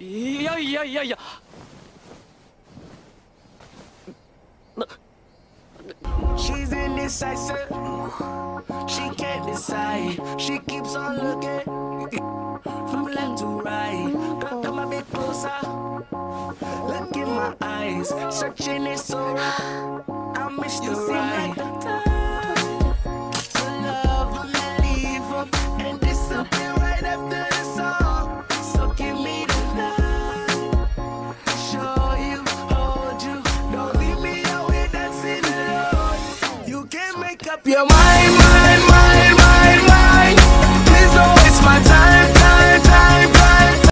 いやいやいやいや She's indecisive. She can't decide. She keeps on looking from left to right. Girl, come a bit closer. Look in my eyes. Searching it so right. I miss the right. up your mind, mind, mind.